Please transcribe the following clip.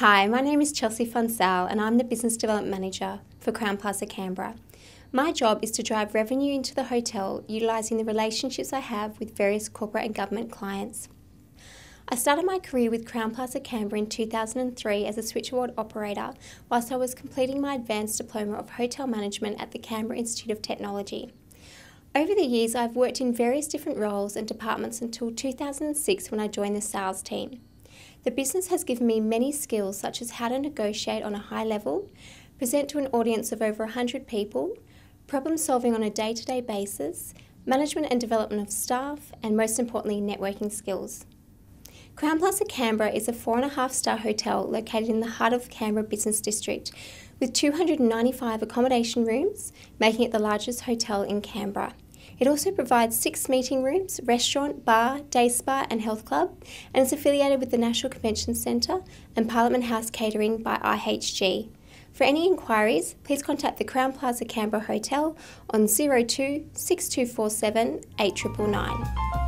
Hi, my name is Chelsea Van Zyl and I'm the Business Development Manager for Crowne Plaza Canberra. My job is to drive revenue into the hotel utilising the relationships I have with various corporate and government clients. I started my career with Crowne Plaza Canberra in 2003 as a switchboard operator whilst I was completing my advanced diploma of hotel management at the Canberra Institute of Technology. Over the years, I've worked in various different roles and departments until 2006 when I joined the sales team. The business has given me many skills such as how to negotiate on a high level, present to an audience of over 100 people, problem solving on a day to day basis, management and development of staff, and most importantly, networking skills. Crowne Plaza Canberra is a four and a half star hotel located in the heart of Canberra Business District with 295 accommodation rooms, making it the largest hotel in Canberra. It also provides six meeting rooms, restaurant, bar, day spa, and health club, and is affiliated with the National Convention Centre and Parliament House Catering by IHG. For any inquiries, please contact the Crowne Plaza Canberra Hotel on 02 6247 8999.